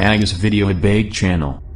Hiagus Video at Bake channel.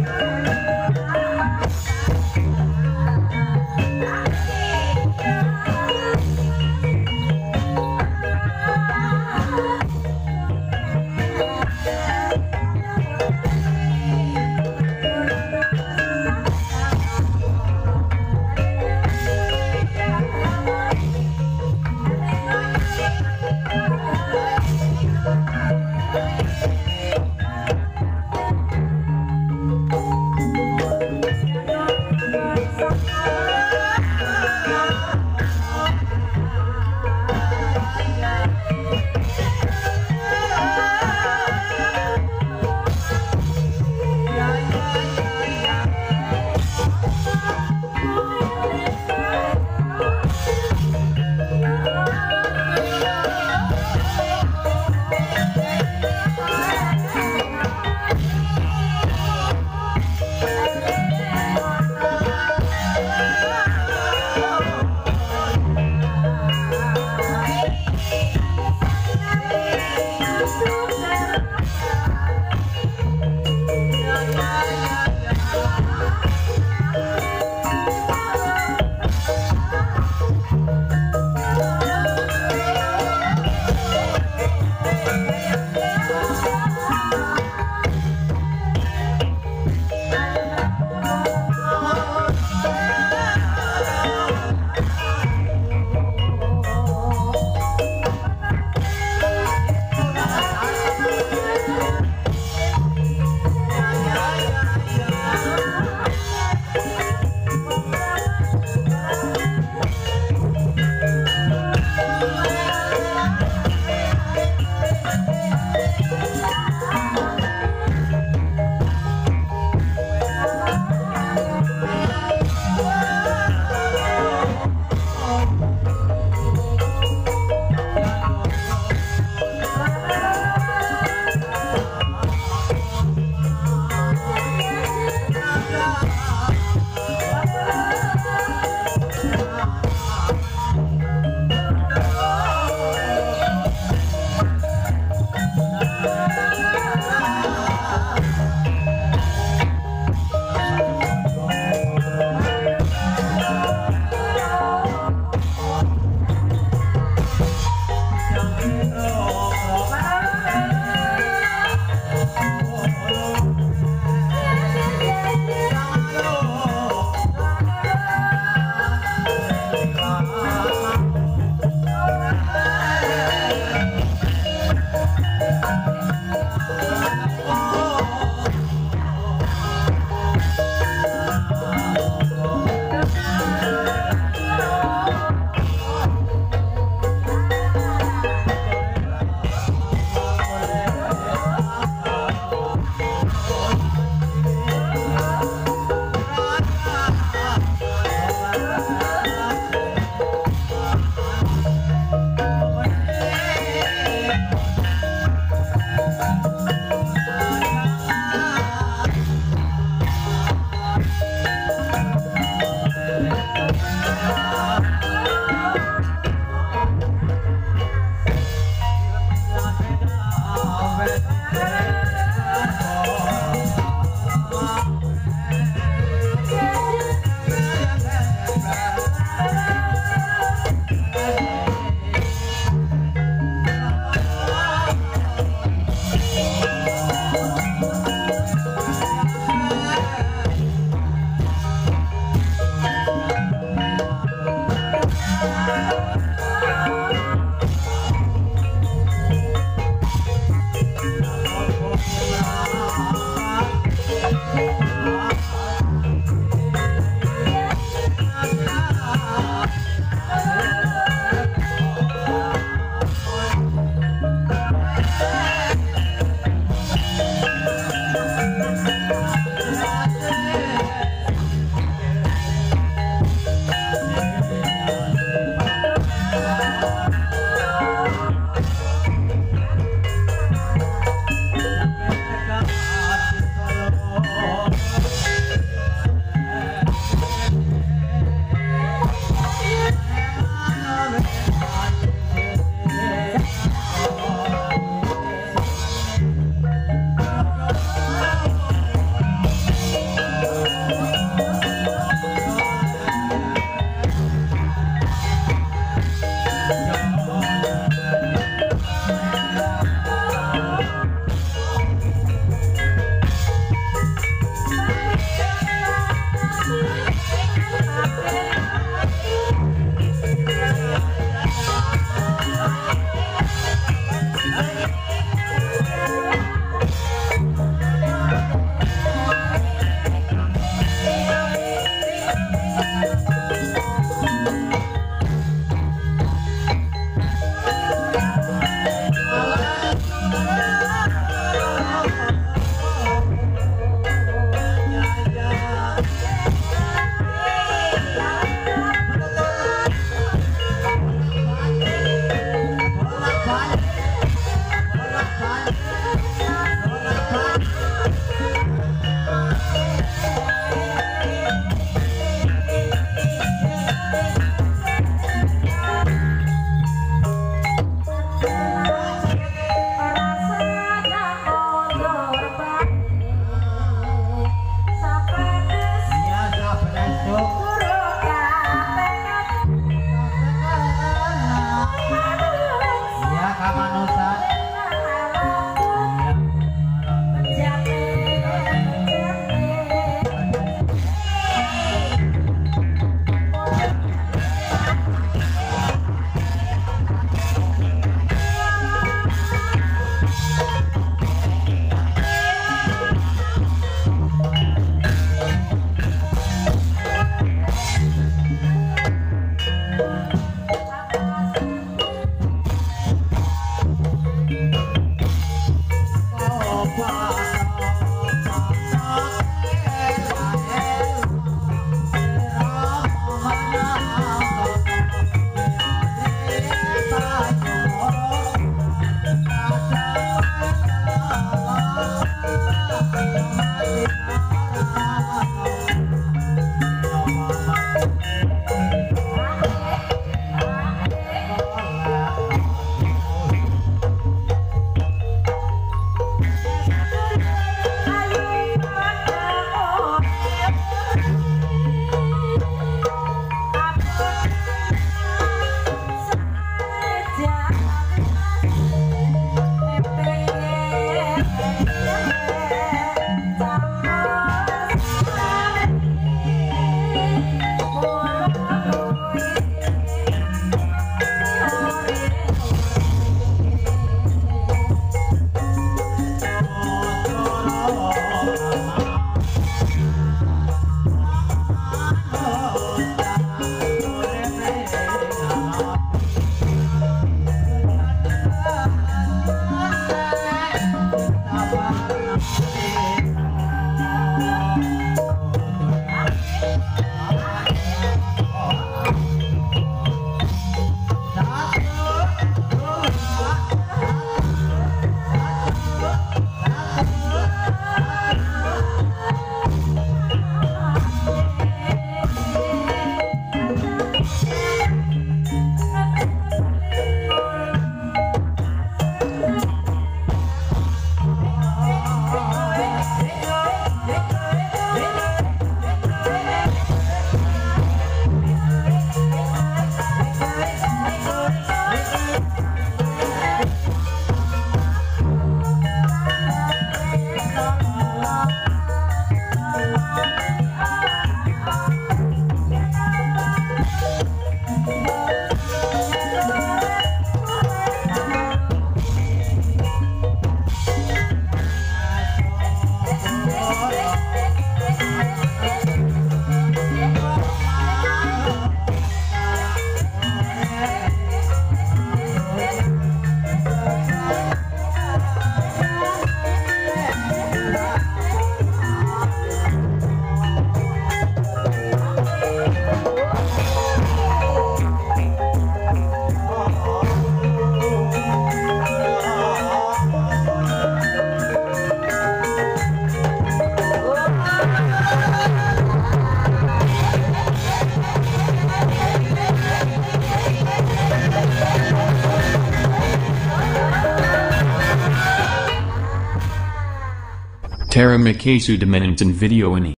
Tara Mikasu dominant in video ini.